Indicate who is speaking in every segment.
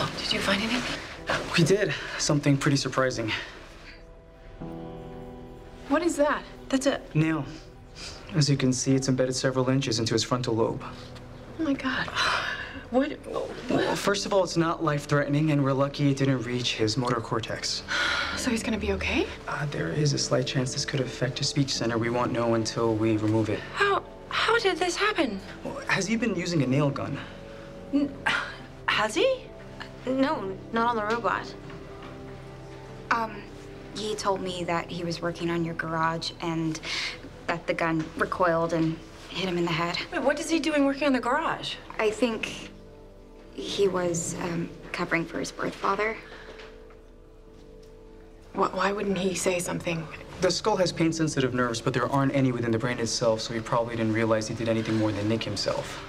Speaker 1: Oh, did you find anything?
Speaker 2: We did. Something pretty surprising.
Speaker 1: What is that? That's a.
Speaker 2: Nail. As you can see, it's embedded several inches into his frontal lobe.
Speaker 1: Oh my God. What?
Speaker 2: Well, first of all, it's not life-threatening, and we're lucky it didn't reach his motor cortex.
Speaker 1: So he's gonna be okay?
Speaker 2: Uh, there is a slight chance this could affect his speech center. We won't know until we remove it.
Speaker 1: How? How did this happen?
Speaker 2: Well, has he been using a nail gun?
Speaker 1: Has he?
Speaker 3: No, not on the robot. Um, he told me that he was working on your garage and that the gun recoiled and hit him in the head.
Speaker 1: Wait, what is he doing working on the garage?
Speaker 3: I think he was um, covering for his birth father.
Speaker 1: Wh- Why wouldn't he say something?
Speaker 2: The skull has pain-sensitive nerves, but there aren't any within the brain itself, so he probably didn't realize he did anything more than nick himself.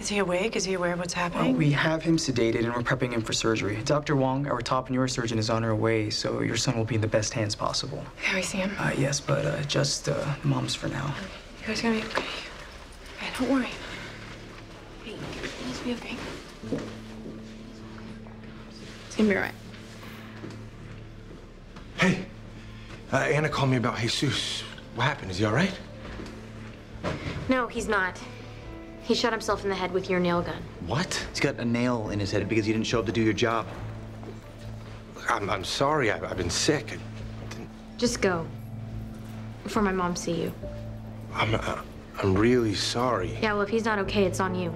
Speaker 1: Is he awake? Is he aware of what's happening?
Speaker 2: we have him sedated and we're prepping him for surgery. Dr. Wong, our top neurosurgeon, is on her way, so your son will be in the best hands possible.
Speaker 1: Can we see him?
Speaker 2: Uh, yes, but uh, just uh, mom's for now.
Speaker 1: You guys gonna be okay? Okay, don't worry. Hey, let's be okay. It's gonna be alright.
Speaker 4: Hey, uh, Ana called me about Jesus. What happened? Is he all right?
Speaker 5: No, he's not. He shot himself in the head with your nail gun.
Speaker 4: What?
Speaker 6: He's got a nail in his head because you didn't show up to do your job.
Speaker 4: I'm, I'm sorry. I, I've been sick.
Speaker 5: Just go. Before my mom see you.
Speaker 4: I'm, uh, I'm really sorry.
Speaker 5: Yeah, well, if he's not okay, it's on you.